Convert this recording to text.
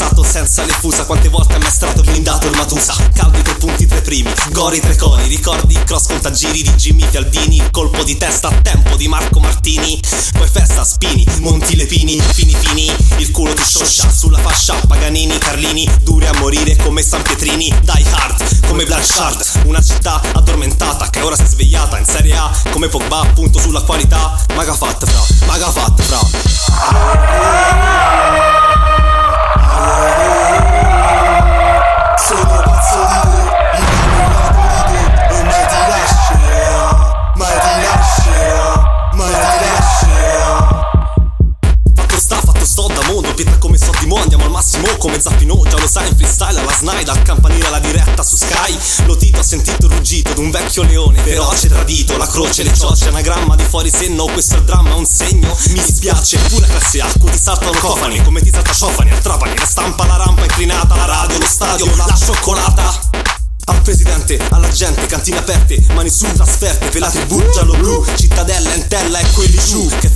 passato senza le fusa Quante volte ha maestrato blindato il Matusa. Caldi tre punti tre primi Gori tre coni Ricordi cross contagiri di Jimmy Fialdini colpo di testa a tempo di Marco Martini. Poi festa spini Monti lepini Fini fini Il culo ti scioscia Sulla fascia Paganini Carlini Duri a morire come San Pietrini. Die hard come Blanchard Una città addormentata che ora si è svegliata In Serie A come Pogba Punto sulla qualità. Maga fatta fra Maga fatta fra massimo come Zappino Già lo sai in freestyle alla snide Al campanile alla diretta su Sky Lo Tito ha sentito il ruggito d'un vecchio leone Feroce tradito La croce, le ciocce Anagramma di fuori senno Questo è il dramma, un segno Mi dispiace Pura classe A Ti saltano cofani Come ti salta ciofani Al trapani La stampa, la rampa inclinata La radio, lo stadio La cioccolata al presidente, alla gente, cantine aperte, mani su, trasferte, per la tribù giallo-blu, cittadella, entella e quelli giù che.